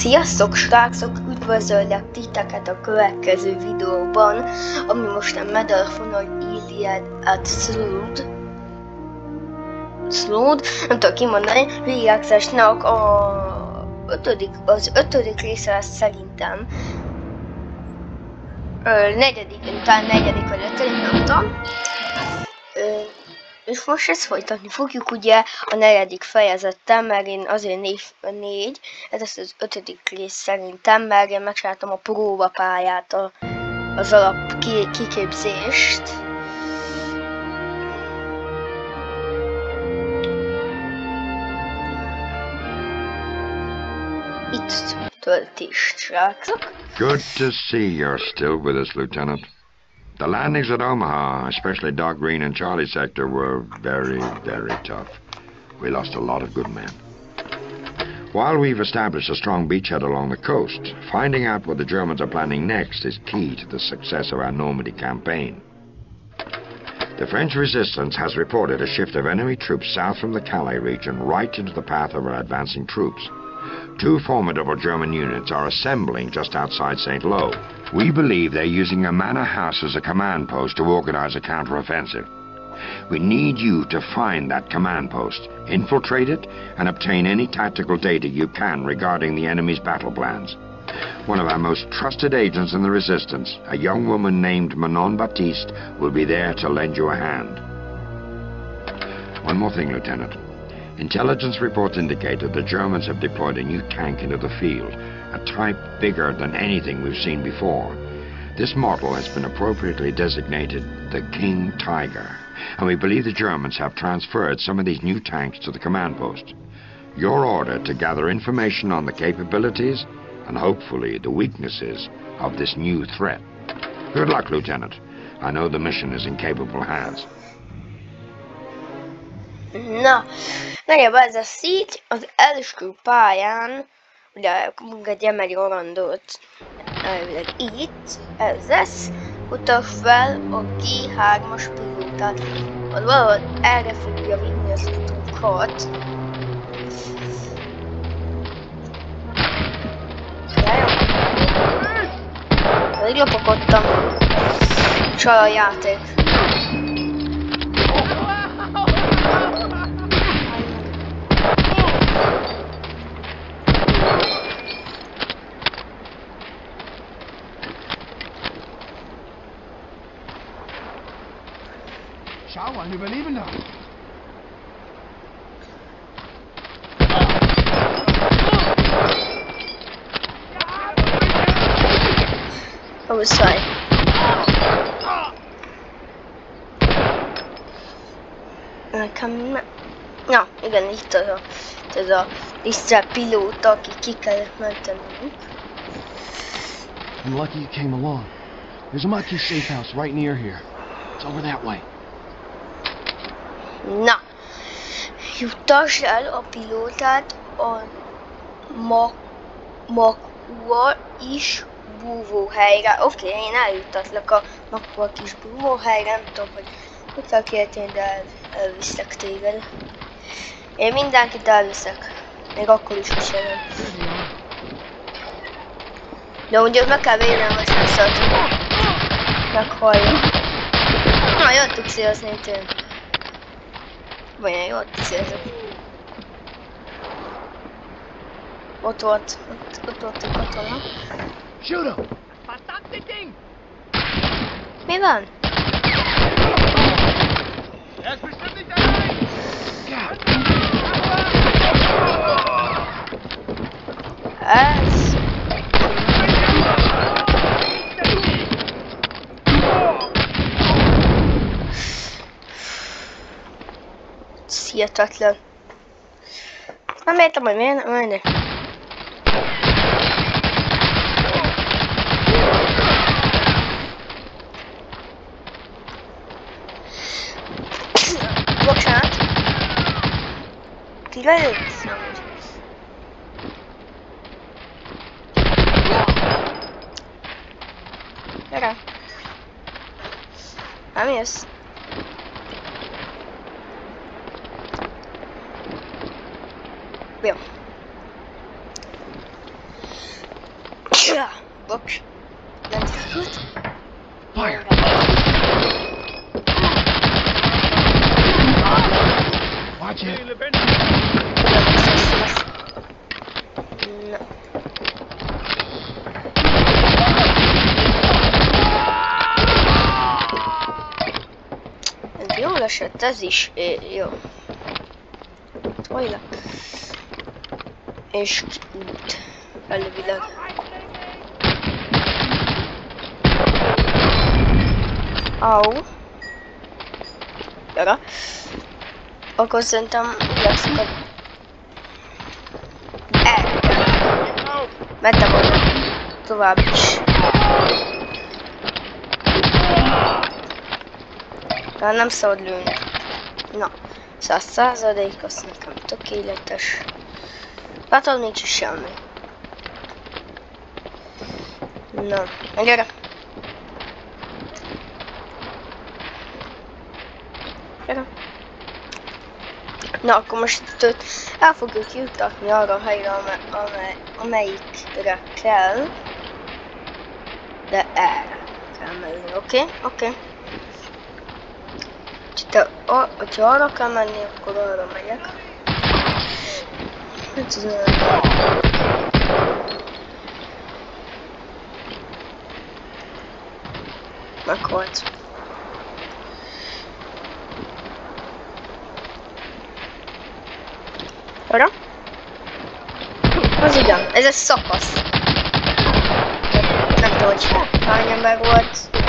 Sziasztok srácok, üdvözöllek titeket a következő videóban, ami most a Medal of Honor Iliad at Slud. Slud, nem tudom kimondani, reaxesnak a ötödik, az ötödik része lesz szerintem. Ö, negyedik, talán negyedik vagy ötödik, nem tudom. Ö, és most ezt folytatni fogjuk ugye a negyedik fejezettel, mert én azért négy, négy ez lesz az ötödik rész szerintem, mert én megcsináltam a próbapályát, a, az alap ki, kiképzést. Itt töltést, srácok. Good to see you're still with us, Lieutenant. The landings at Omaha, especially Doc Green and Charlie sector, were very, very tough. We lost a lot of good men. While we've established a strong beachhead along the coast, finding out what the Germans are planning next is key to the success of our Normandy campaign. The French resistance has reported a shift of enemy troops south from the Calais region right into the path of our advancing troops. Two formidable German units are assembling just outside St. Lo. We believe they're using a manor house as a command post to organize a counteroffensive. We need you to find that command post, infiltrate it, and obtain any tactical data you can regarding the enemy's battle plans. One of our most trusted agents in the Resistance, a young woman named Manon Baptiste, will be there to lend you a hand. One more thing, Lieutenant. Intelligence reports indicate that the Germans have deployed a new tank into the field, a type bigger than anything we've seen before. This model has been appropriately designated the King Tiger, and we believe the Germans have transferred some of these new tanks to the command post. Your order to gather information on the capabilities and hopefully the weaknesses of this new threat. Good luck, Lieutenant. I know the mission is in capable hands. Na, nagyjából ez a szígy az első pályán, ugye egy emeli Orlandót elvileg itt, ez lesz, utas fel a G3-as pilótát, az valahogy erre fogja vinni az utunkat. Elég lopakodtam. Csal a játék. Schau ein Überlebender. I was sorry. Nekem ne... Na, igen, itt az a, itt az a tisztel pilóta, aki ki kellett mentenünk. I'm lucky you came along. There's a Maquis safe house right near here. It's over that way. Na, juttass el a pilótát a ma, Makua is búvóhelyre. Oké, okay, én eljuttatlak a Makua kis búvóhelyre, nem tudom, hogy hogy kell kérteni, de el, elviszlek téged. Én mindenkit elviszek. Még akkor is, hogy sem. De ugye meg kell védenem a srácot. Meghallja. Na, jól tudsz célozni tőlem. Vagy én jól célzok. Ott volt, ott, ott volt a katona. Shoot him! Mi van? Hihetetlen. Nem értem, hogy miért nem mennek. Bocsánat. Ki lejött? Gyere. Nem jössz. Jó. bocs. Nem sikerült. Fire! Watch it! Nem hiszem ezt. Na. Ez esett, ez is jó. Tolja. És út. Elvileg. Au. Gyere. Akkor szerintem lesz a... El. Mette volna. Tovább is. De nem szabad lőni. Na. Száz százalék, az nekem tökéletes. Az nincs is semmi. Na gyere. Gyere. Na, akkor most őt el fogjuk jutatni arra a helyre, amely, amely, amelyikre kell. De erre kell menni, oké? Okay? Oké. Okay. Te, a, hogyha arra kell menni, akkor arra megyek. Hát ez olyan. Meghalt. Arra? Az igen, ez egy szakasz. Nem tudom, hogy hány ember volt.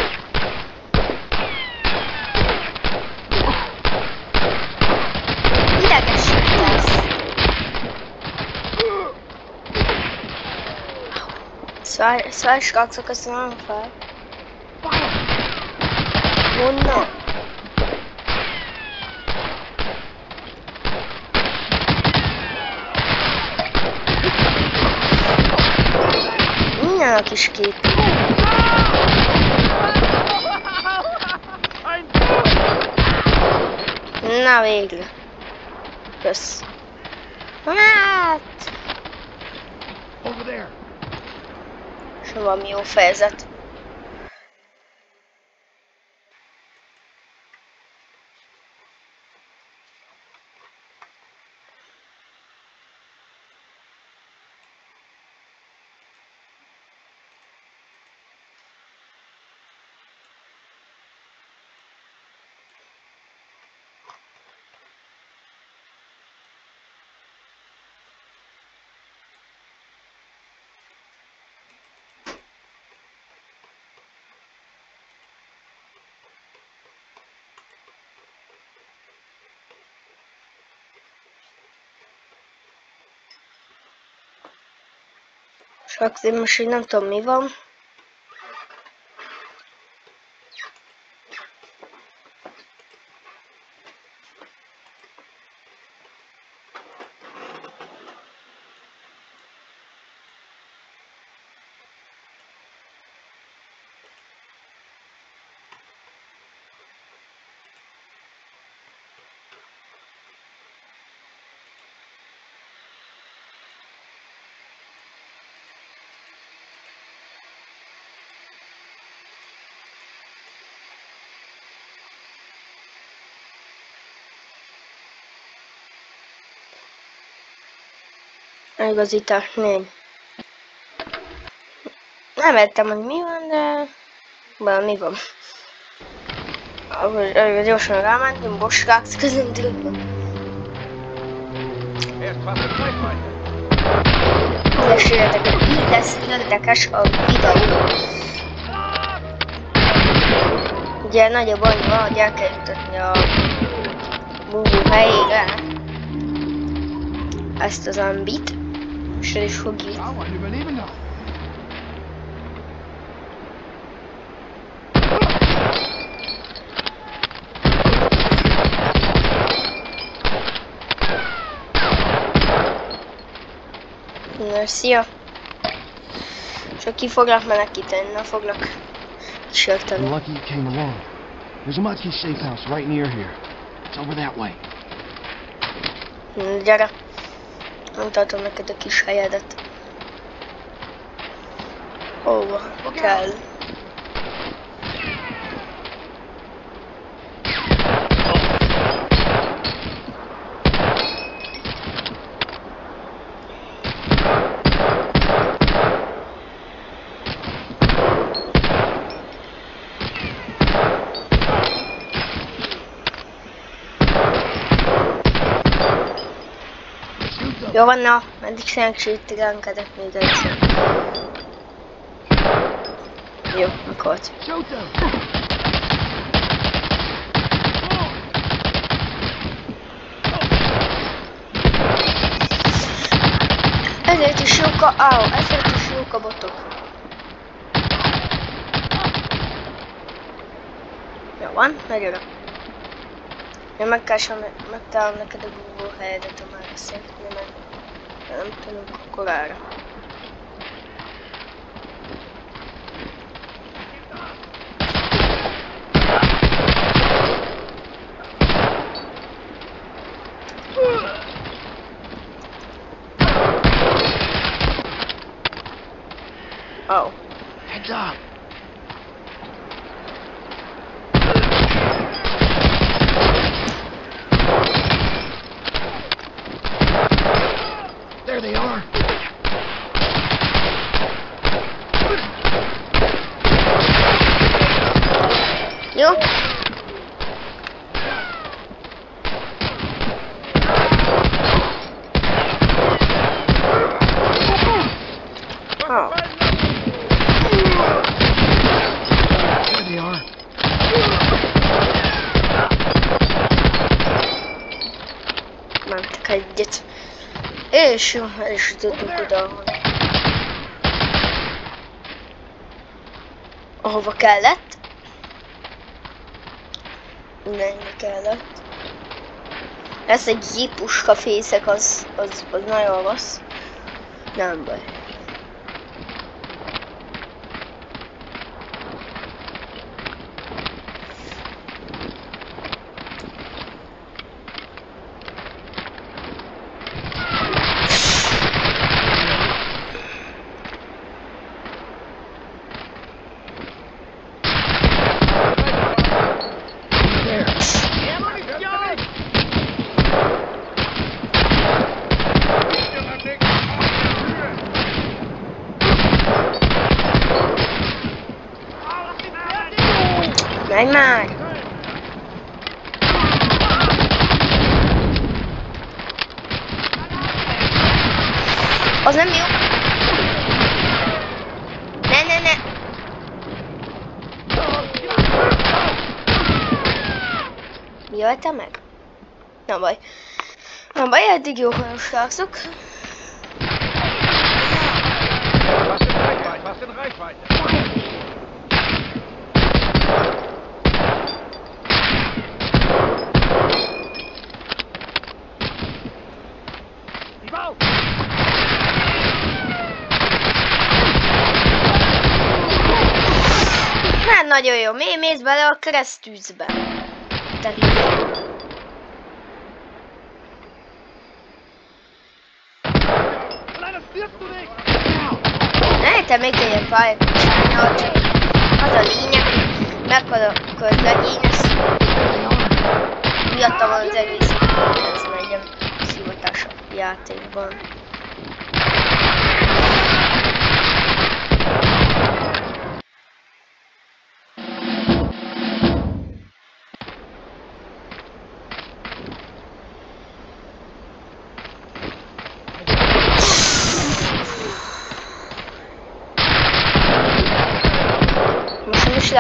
Zwei, zwei srácok, köszönöm fel. Honnan? Mindjárt a kis kép. Na végre. Kösz. Hát, Over there! És valami jó fejezet. Csak én most így Igazítás négy. Nem értem, hogy mi van, de... Valami van. Akkor akkor gyorsan rámentünk, bossrác közöntünk. Meséljetek, hogy így lesz érdekes a videó. Ugye nagyobb annyi van, hogy el kell jutatni a búvó helyére ezt az ambit, és el is fogjuk. I wouldn't even even know. Na, szia! Csak ki foglak menekíteni, nem foglak kísérteni. I'm lucky you came along. There's a Matkey safe house right near here. It's over that way. Na, Gyere! Mutatom neked a kis helyedet. Hova kell? Jó van, na, meddig segítségedek még egyszer. Jó, akkor ott. Shoot them! Ezért is jók a... Áó, ezért is jók a botok. Jó van, nagyon jó. Én meg kell sem megtalálom neked a Google helyedet, ha már szeretném menni. De nem tudunk akkor arra. Oh. Heads up! There they are! Jó? Oh. There they are! Mentek egyet. El is jutottunk oda, ahol- ahova kellett. Mindenki kellett. Ez egy jipuska fészek, az, az, az nagyon rossz. Nem baj. There! Menj már! Az nem jó. Ne, ne, ne. Mi ölte meg? Nem baj. Nem baj, eddig Reichweite? Die Bau! Hát nagyon jó. Mi mész bele a keresztűzbe. Nicht! Ne, te még egy pályát csinálni, csak az a lényeg, hogy meghal a közlegény, ez miatta van az egész, ez legyen szivatás a játékban.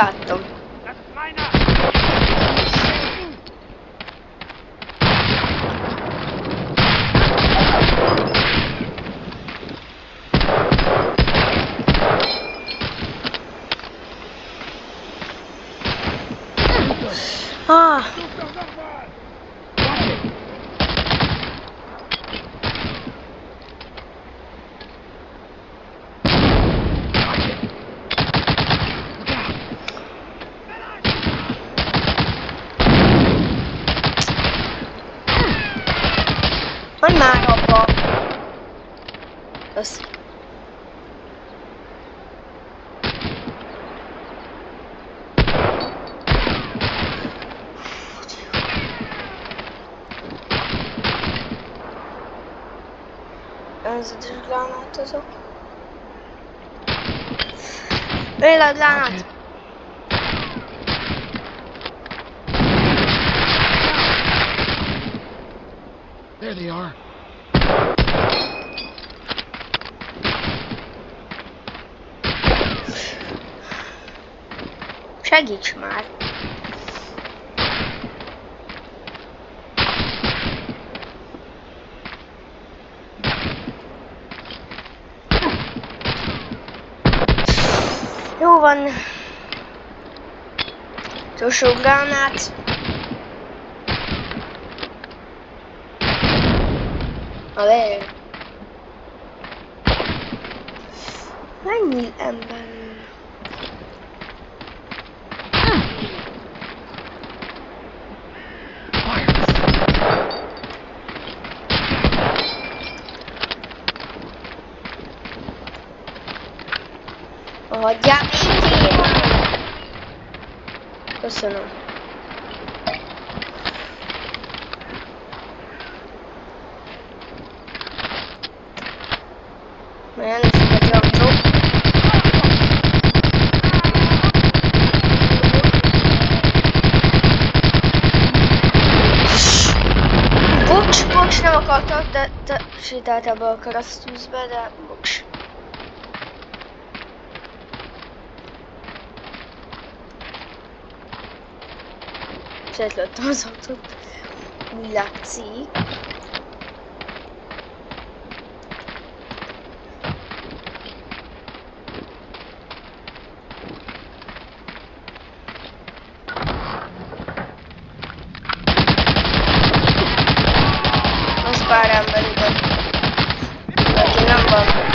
Most nem is láttam. Das ist meiner! Ah, Such doch nochmal! mondd már abba. Az. Ez azok. Él a gránát! There they are. Segíts már! Jó van. Utolsó gránát. A lejjel. Mennyi ember? Hagyjál Köszönöm. Milyen is a gyamcsó. Bocs, bocs, nem akartak, de te sétáltál be a keresztúzbe, de bocs. Szétlőttem az autót. Úgy látszik. Az pár ember ide. Aki nem van.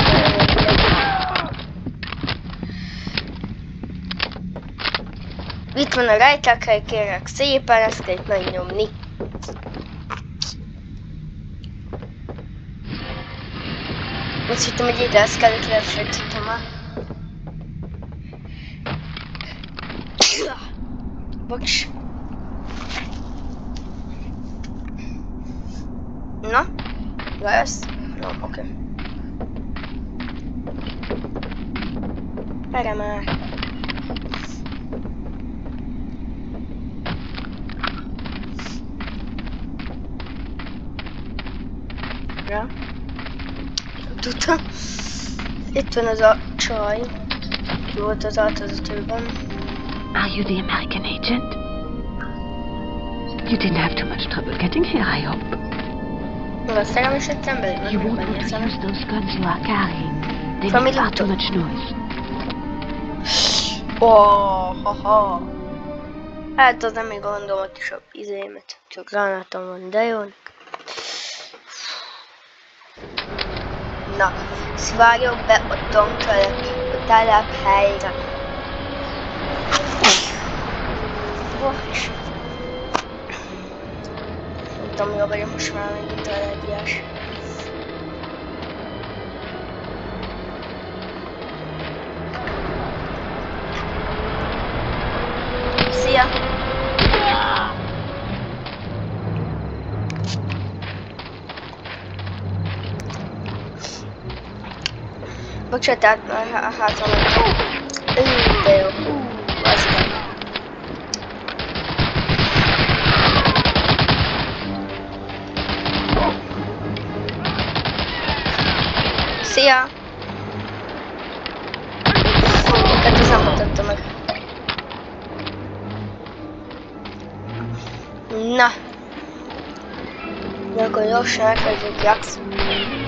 Itt van a rejtekhely, kérek szépen, ezt itt megnyomni. Azt hittem, hogy ide ezt kellett lefektettem már. Bocs. Itt van az a csaj. Ki volt az átvezetőben. Are you the American agent? You didn't have too much trouble getting here, I hope. Meg a szerelmesedtem belül, You won't want to use those guns you are carrying. They make far too much noise. Oh, haha. Hát az nem még gondolom a kis izémet. Csak gránátom van, de jó. Na, szivárjok be a tankelep, a telephelyre. Bocs. Nem tudom, vagyok most már megint allergiás. Bocsánat, át a hátam. Ú, de jó. Ú, az igen. Szia! Őket az nem mutatta meg. Na. Akkor gyorsan elkezdjük játszani.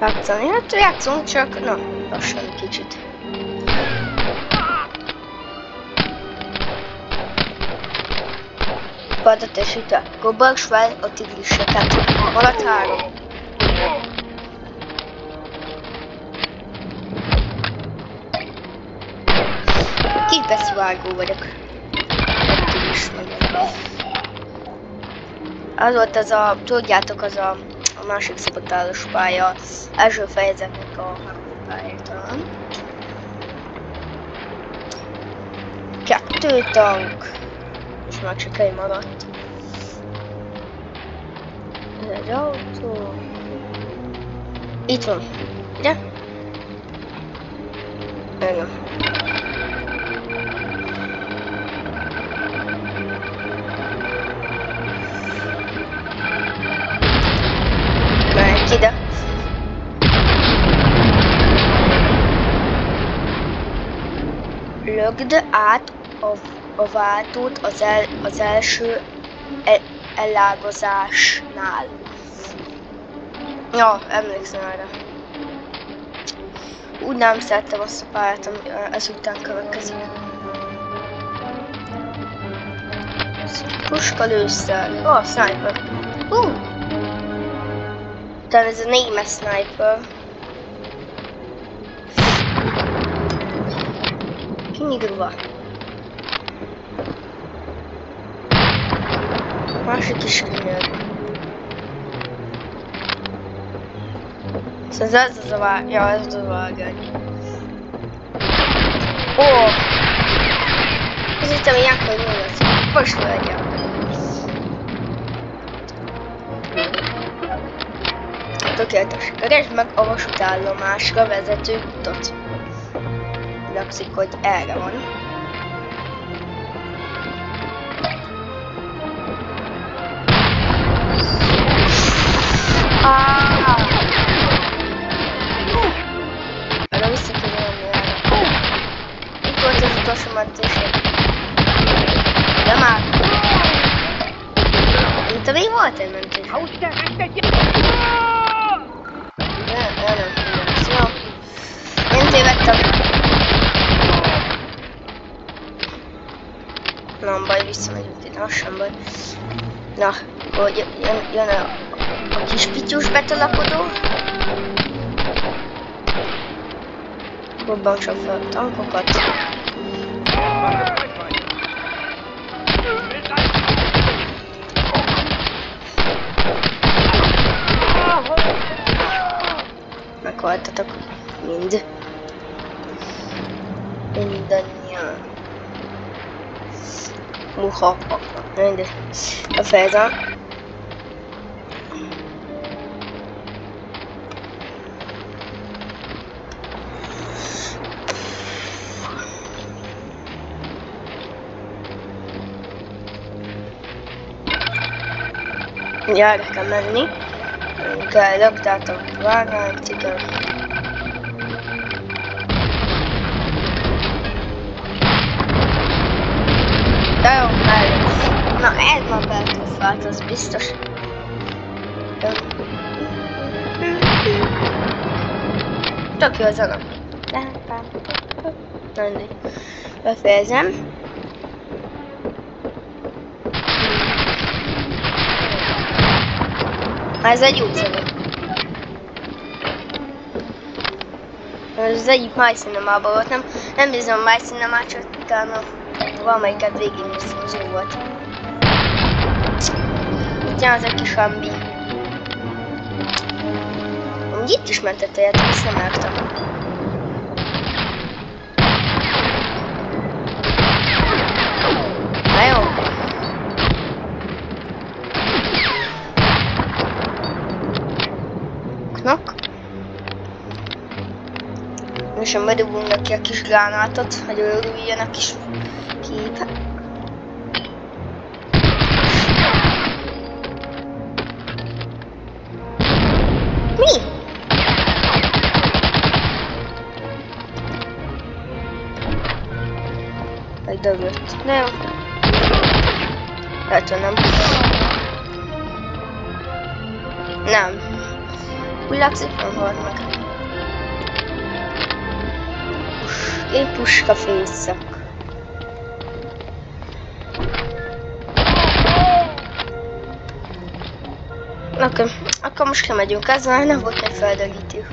Játszani. Hát játszunk csak, na, lassan kicsit. Padat és üte. Gobags fel a tigriseket. Alatt három. Kis beszivárgó vagyok. Tigris vagyok. Az volt az a, tudjátok, az a másik szabadállos pálya, első fejezetnek a harmadik pálya talán. Kettő tank. És már csak egy maradt. Ez egy autó. Itt van. Ide? Igen. Lögd át a, a váltót az, el, az első el, elágazásnál. Ja, emlékszem erre. Úgy nem szerettem azt a pályát, ami ezután következik. Puska lőszer. Ó, oh, sniper. Hú! Utána ez a némes sniper. A vág... Ja, ez az a vágány. Ó! Ez itt a Janko nyúlott. Most legyen. Tökéletes. Keresd meg a vasútállomásra vezető utat. Lakszik, hogy erre van. Robbantsam fel a tankokat. Meghaltatok mind. Mindannyian. Muha. Mindegy. A fejezem. Erre kell menni. Kell raktátok vágányt, igen. De jó, mellé. Na, ez már beltúfált, az biztos. Tök jó az alap. Befejezem. Ez egy. Ez az egyik My Cinema-ban volt, nem, nem bízom My Cinema, csak utána valamelyiket végignéztem, az jó volt. Itt jön az a kis ambi. Amúgy itt is mentett a játék, ezt nem láttam. És a bedobunk neki a kis gránátot, hogy örüljön a kis kép. Mi? Egy dögött. Jó. Lehet, hogy nem. Nem. Úgy látszik, nem halt meg. Én puska fészak. Akkor, akkor most lemegyünk, ez már nem volt egy felderítő.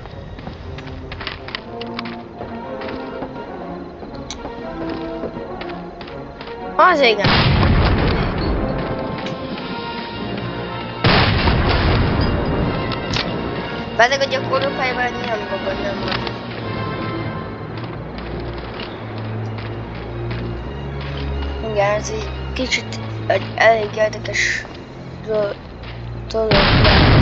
Az igen. Pedig a gyakorlópályában nem fogod nem van. Egy kicsit egy elég érdekes dolog.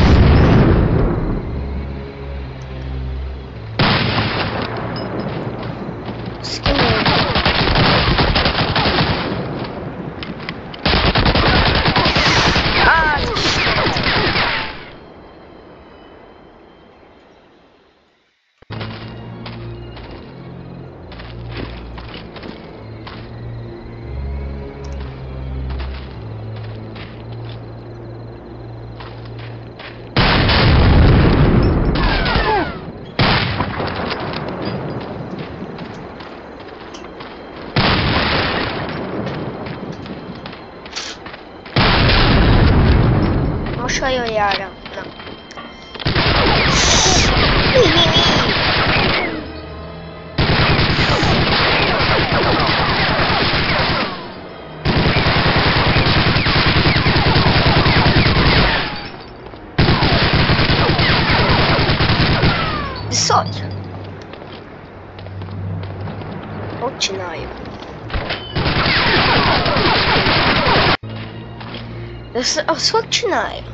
Azt, azt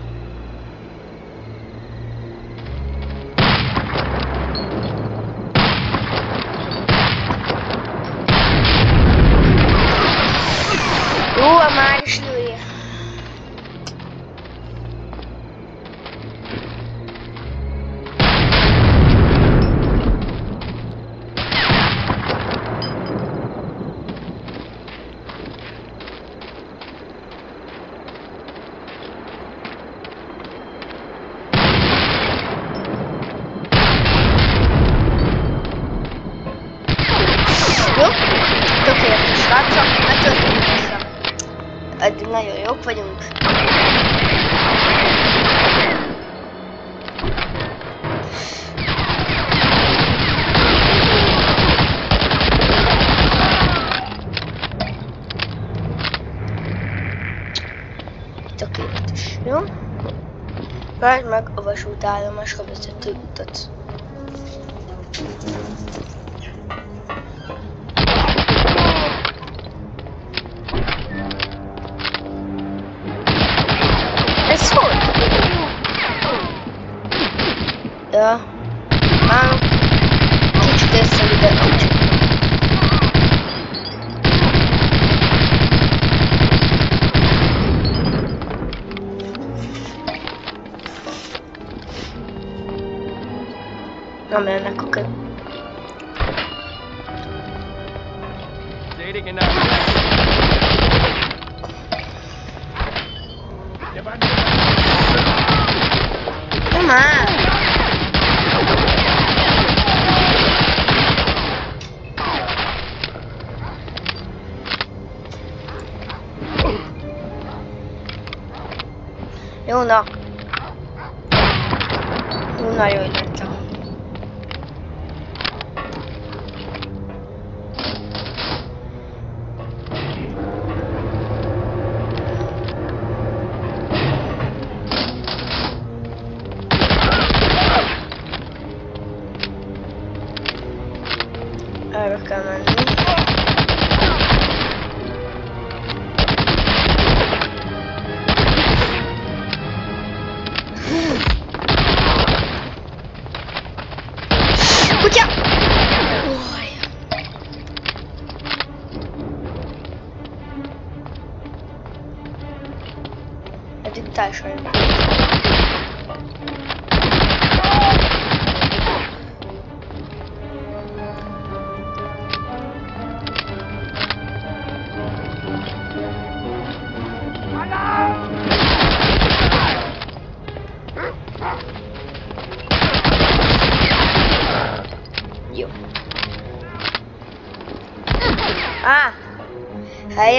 No man, I cook it. Dating enough.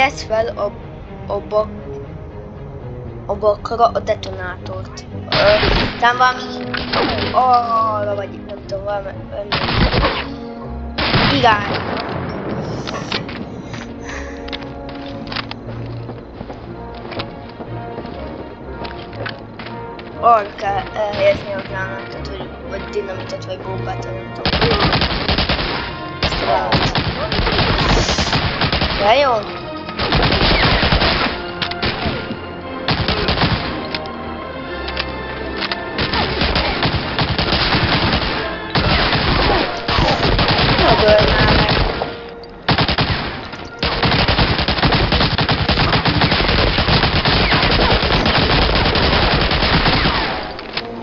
Helyez fel a, a bak a bakra a detonátort. Talán valami arra vagy nem tudom, valami valami irány. Arra kell elhelyezni a gránátot, vagy, vagy dinamitot, vagy bombát, vagy nem tudom. Ezt választ. Ja, jó. Jó, dől már meg.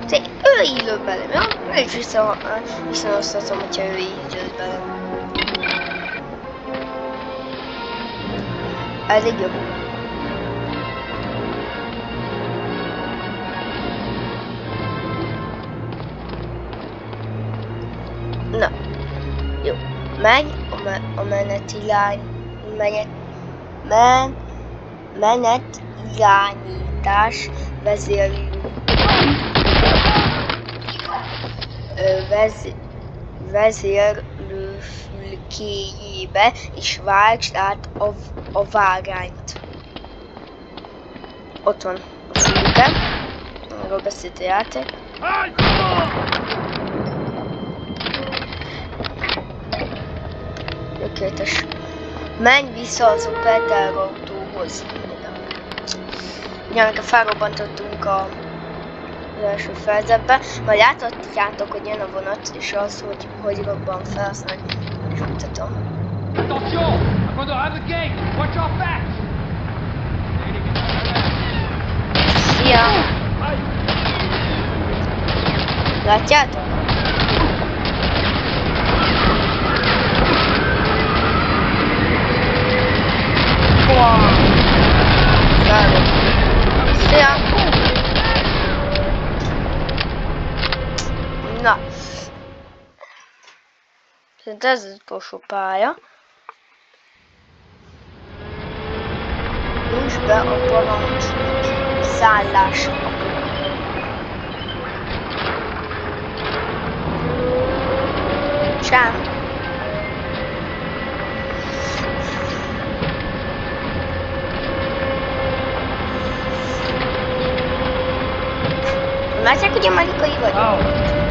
Te, ő így lő belém, jó? Ő is vissza, visszahozhatom, hogyha ő így lő belém. Elég jobb. Na, jó. Menj a, me a meneti irány... Menet... Men... Menet irányítás vezérlő vez, vezérlőfülkéjébe, és váltsd át a, a vágányt. Ott van a fülke. Arról beszélt a játék. Tökéletes. Menj vissza az Opel autóhoz. Ugye, amikor felrobbantottunk a az első fejezetbe, majd láthatjátok, hogy jön a vonat, és az, hogy hogy robban fel, azt meg is mutatom. Attention I'm going to have the gate Watch your backs Szia! Látjátok? Wow! Felrobbant. Szia! Na. Szerintem ez az utolsó pálya. Nyújts be a parancsnoki szállásba. Csá. Látják, hogy amerikai vagy? Now,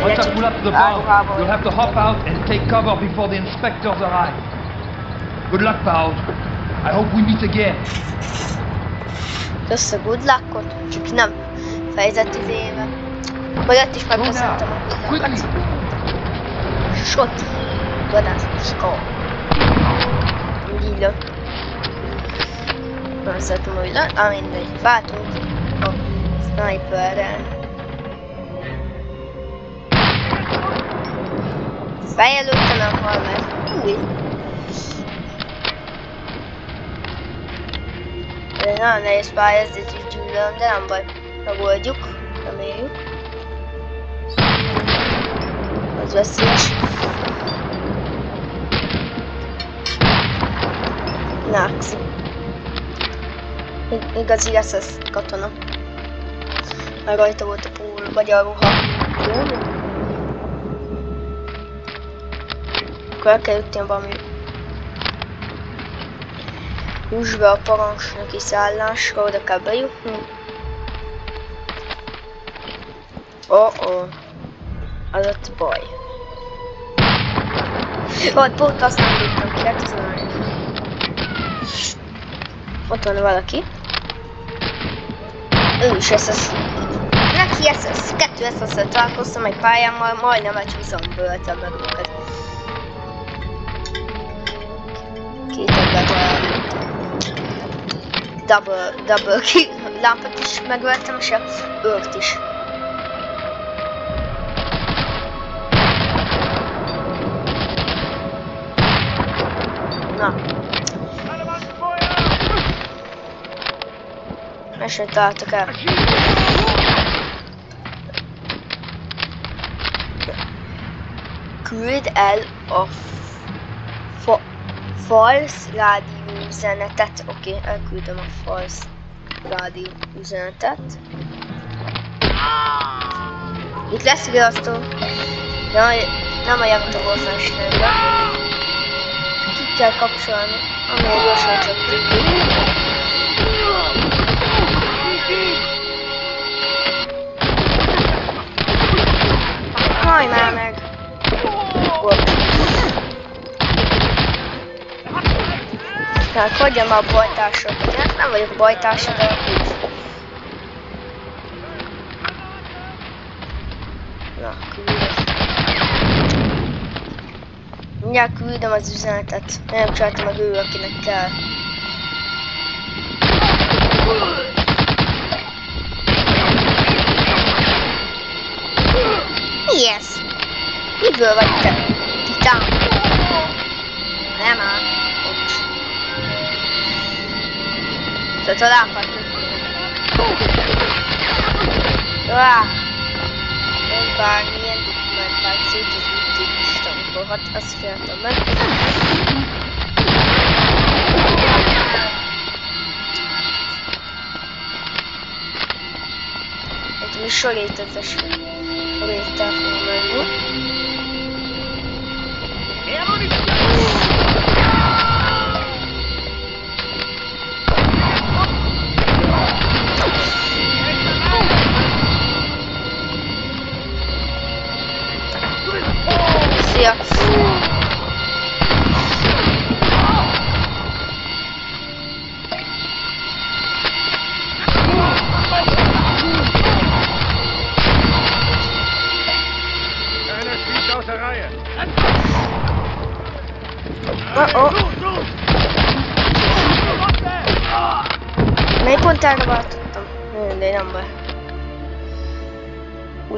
once I pull up to the bar, Áruhában you'll have to hop out and take cover before the inspectors arrive. Good luck, pal. I hope we meet again. Össze good luckot, csak nem fejezett izébe. Vagy ott is megköszöntem a good Quickly! luckot. Shot. Vadász. Skó. Úgy írja. Nem szeretem, hogy le. Á, mindegy. Váltunk a sniperrel. Nem hal meg. Új. Nagyon nehéz pálya, ezért is gyűlölöm, de nem baj. Megoldjuk. Reméljük. Az veszélyes. Nax. Ig- Igazi lesz ez katona. Már rajta volt a pól, vagy a ruha. Jó? Akkor el kell jutni valami Juss be a parancsnoki szállásra, oda kell bejutni. Oh-oh. Az ott baj. Ott pont azt nem tudtam ki, hát ez nagyon jó. Ott van valaki. Ő is SS. Neki SS, kettő SS-szel találkoztam egy pályámmal, majdnem egy viszonböltem meg őket. Két embert találtam. Double, double kill lámpot is megöltem, és a őrt is. Na, mesét találtak el. Küld el a false rádió üzenetet. Oké, okay, elküldöm a false rádió üzenetet. Itt lesz riasztó. Nem, a- nem a jaktagolfás nemben. Ki kell kapcsolni, amilyen gyorsan csak tudjuk. Tehát hagyjam a bajtársat. Én nem vagyok bajtársa, de. Na, küldöm. Mindjárt küldöm az üzenetet. Nem csináltam meg ő, akinek kell. Mi ez? Miből vagy te? Titán? Nem áll. Szóval találhat. Ah! Ez bármilyen dokumentációt az úti istenkorhat, azt figyeltem meg. mi sörétetes söréttel fogom menni.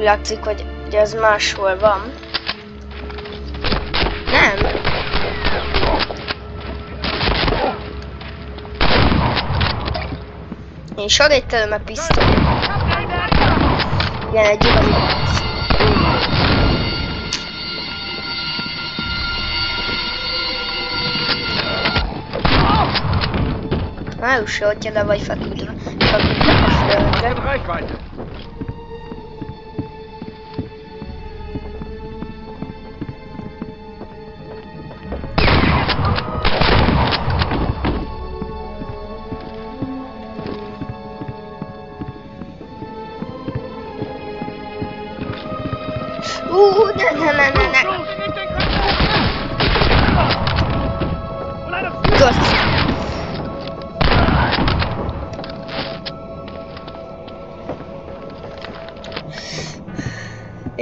Látszik, hogy, hogy ez máshol van. Nem. Én soréttelem a pisztoly. Igen, egy igazi. Na, już hogyha le vagy feküdve. Feküdve a földre.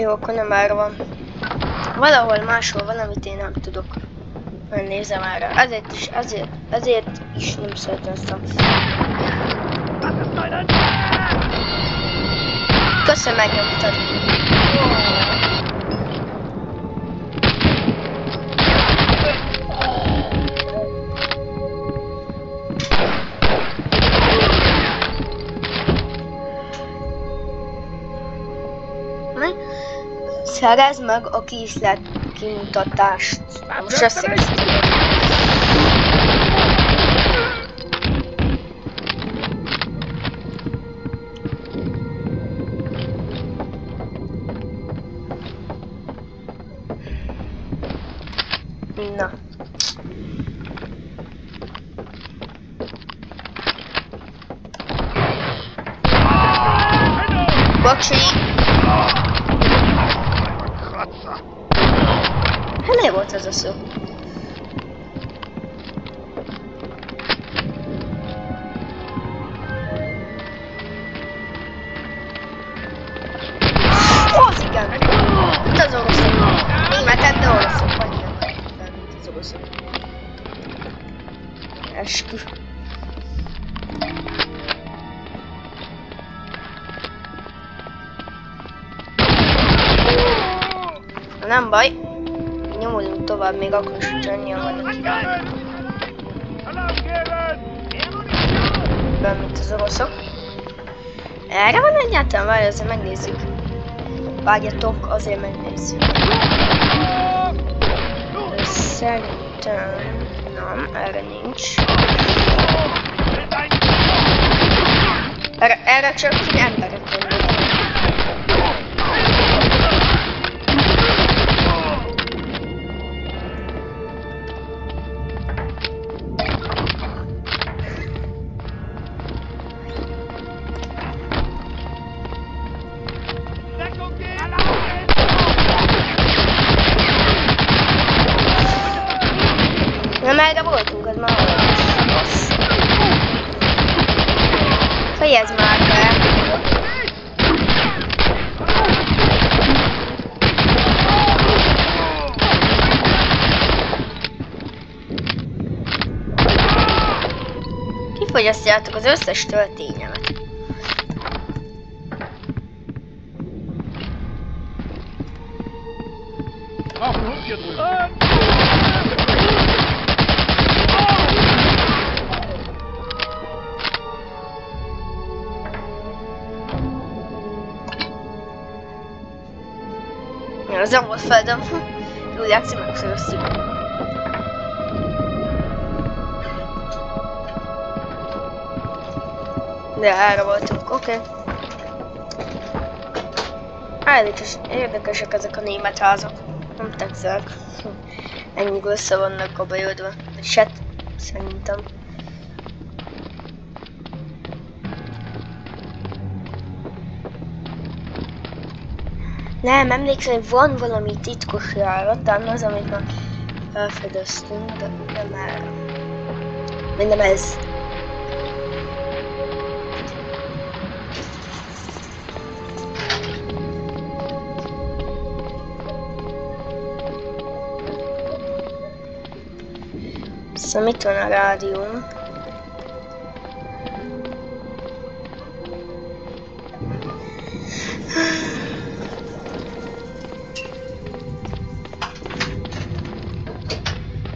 Jó, akkor nem erre van. Valahol máshol van, amit én nem tudok. Nem nézem erre. Ezért is, ezért, ezért is nem a... Köszönöm, megnyomtad. Meg Szerez meg a készlet kimutatást. Most ezt Nem baj. Nyomulunk tovább, még akkor is csönnyi van neki. Benn, mint az oroszok. Erre van egyáltalán? Várj, azért megnézzük. Várjatok, azért megnézzük. Szerintem... Nem, erre nincs. Erre, erre csak emberek vannak. Kifogyasztjátok az összes töltényemet. Az nem volt feldem. Úgy látszik, megszereztük. De erre voltunk, oké. Okay. Érdekes, érdekesek ezek a német házak. Nem tetszek. Hm. Ennyi össze vannak gabajodva. Set, szerintem. Nem, emlékszem, hogy van valami titkos járat, talán az, amit már felfedeztünk, de nem erre. Vagy nem ez. Szóval mit van a rádión?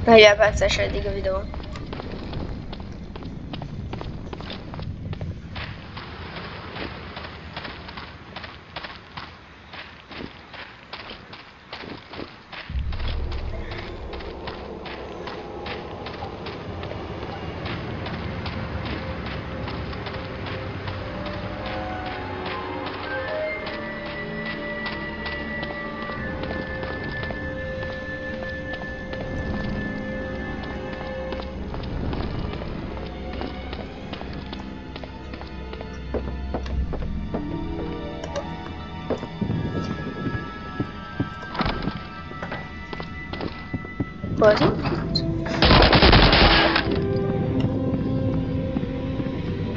Nagyon perces eddig a videó. Bordít.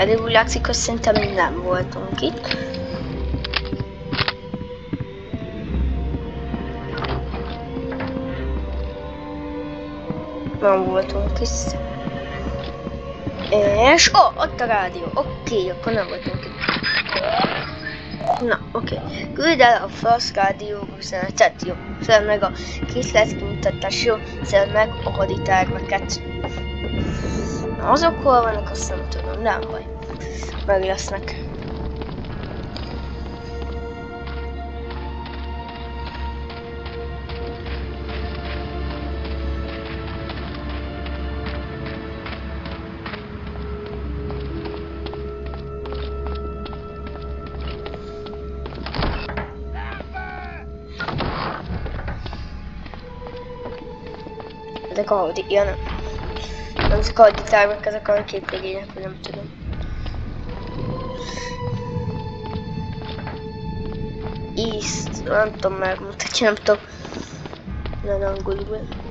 Eddig úgy látszik, hogy szerintem nem voltunk itt. Nem voltunk itt. És, ó, oh, ott a rádió. Oké, okay, akkor nem voltunk itt. Na, oké. Okay. Küld el a Frost rádió üzenetet, jó. Szedd meg a készlet kimutatás, jó. Szedd meg a haditerveket. Na, azok hol vannak, azt nem tudom, nem baj. Meg lesznek. Ezek a ja nem. Ezek a tervek, ezek a képregények, nem tudom. East, nem tudom megmutatni, nem tudom. Nem angolul. Akadunk.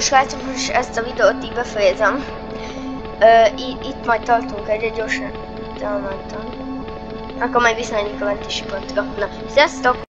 Srácok, most ezt a videót így befejezem. Uh, itt majd tartunk egy gyorsan. Akkor majd visszamegyünk a mentési pontra. Na, sziasztok!